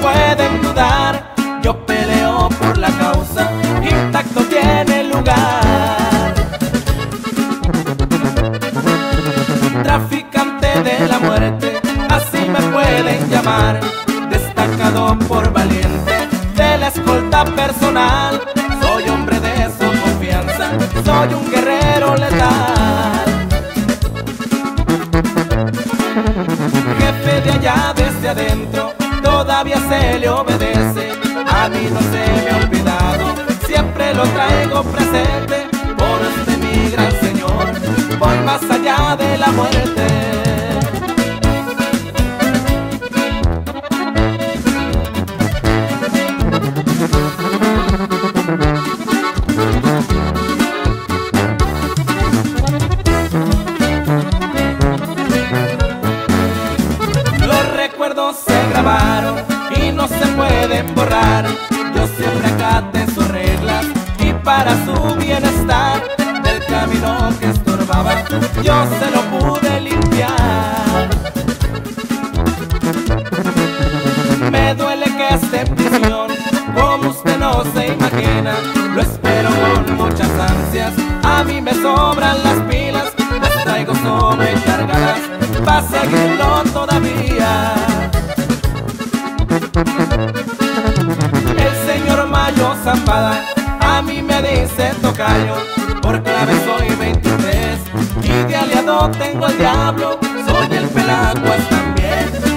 pueden dudar. Yo peleo por la causa, intacto tiene lugar. Destacado por valiente, de la escolta personal. Soy hombre de su confianza, soy un guerrero letal. Jefe de allá desde adentro, todavía se le obedece. A mí no se me ha olvidado, siempre lo traigo presente. Por este mi gran señor, voy más allá de la muerte. Recuerdos se grabaron y no se pueden borrar. Yo siempre acaté sus reglas y para su bienestar del camino que estorbaba yo se lo pude limpiar. Me duele que esté en prisión, como usted no se imagina. Lo espero con muchas ansias, a mí me sobran las pilas, las traigo sobrecargadas, para seguirlo todavía. El señor Mayo Zambada a mí me dice tocayo, por clave soy 23 y de aliado tengo al diablo, soy el pelaguas también.